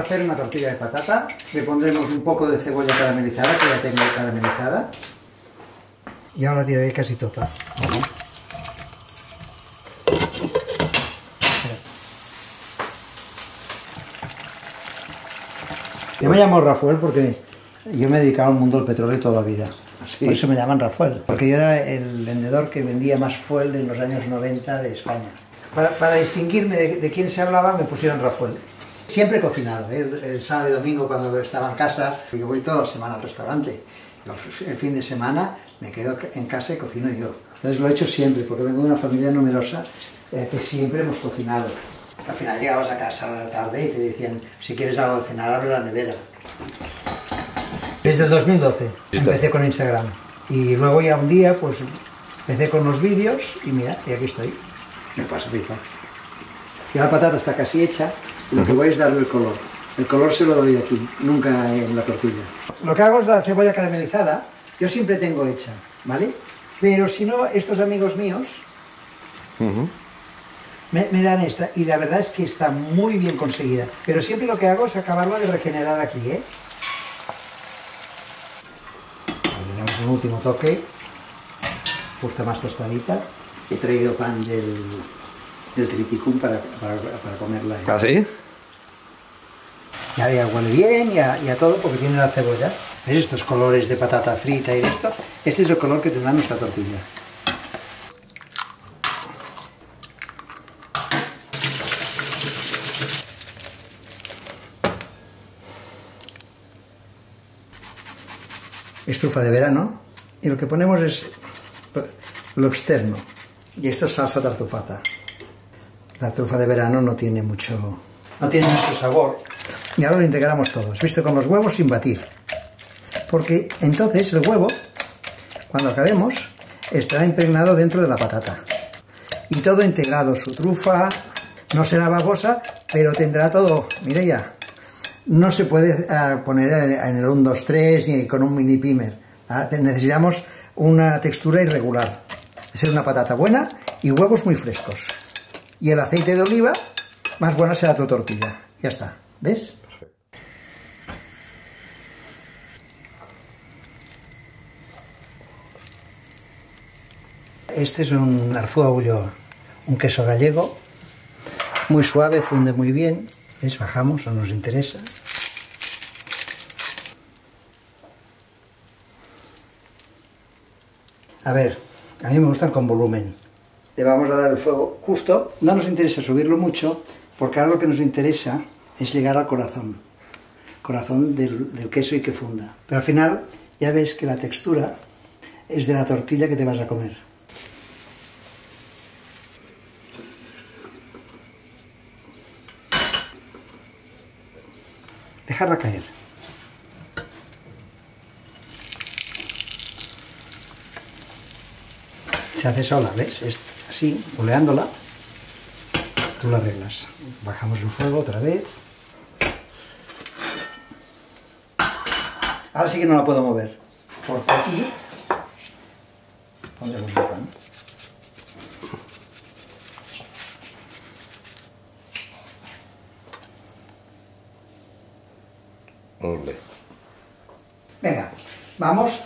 a hacer una tortilla de patata. Le pondremos un poco de cebolla caramelizada, que ya tengo caramelizada. Y ahora tiraré casi toda. Yo me llamo Rafael porque yo me he dedicado al mundo del petróleo toda la vida. Por eso me llaman Rafael. Porque yo era el vendedor que vendía más fuel en los años 90 de España. Para, distinguirme de, quién se hablaba me pusieron Rafael. Siempre he cocinado, ¿eh? el, sábado y domingo cuando estaba en casa, yo voy toda la semana al restaurante. El fin de semana me quedo en casa y cocino yo. Entonces lo he hecho siempre, porque vengo de una familia numerosa eh, que siempre hemos cocinado. Al final llegabas a casa a la tarde y te decían, si quieres algo de cenar, abre la nevera. Desde el 2012 empecé con Instagram. Y luego ya un día, pues, empecé con los vídeos y mira, y aquí estoy. Me paso pipa. Ya la patata está casi hecha, lo que voy es darle el color. El color se lo doy aquí, nunca en la tortilla. Lo que hago es la cebolla caramelizada, yo siempre tengo hecha, ¿vale? Pero si no, estos amigos míos me, dan esta, y la verdad es que está muy bien conseguida. Pero siempre lo que hago es acabarla de regenerar aquí, ¿eh? Le damos un último toque, justo más tostadita. He traído pan del, del triticum para, para, para comerla. ¿Ah, sí? Ya, ya huele bien, ya, ya todo, porque tiene la cebolla. ¿Ves estos colores de patata frita y esto? Este es el color que tendrá nuestra tortilla. estufa de verano y lo que ponemos es lo externo y esto es salsa tartufata la estufa de verano no tiene mucho no tiene mucho sabor y ahora lo integramos todo visto con los huevos sin batir porque entonces el huevo cuando acabemos estará impregnado dentro de la patata y todo integrado su trufa no será babosa pero tendrá todo mire ya no se puede eh, poner en el 1, 2, 3 ni con un mini pimer. ¿ah? Necesitamos una textura irregular. Ser una patata buena y huevos muy frescos. Y el aceite de oliva, más buena será tu tortilla. Ya está. ¿Ves? Este es un arzuaullo, un queso gallego, muy suave, funde muy bien. ¿Ves? Bajamos, no nos interesa. A ver, a mí me gustan con volumen. Le vamos a dar el fuego justo. No nos interesa subirlo mucho, porque ahora lo que nos interesa es llegar al corazón. Corazón del, del queso y que funda. Pero al final ya ves que la textura es de la tortilla que te vas a comer. Dejarla caer. Se hace sola, ¿ves? Es así, oleándola, tú la arreglas. Bajamos el fuego otra vez. Ahora sí que no la puedo mover, porque aquí pondremos el pan. Venga, vamos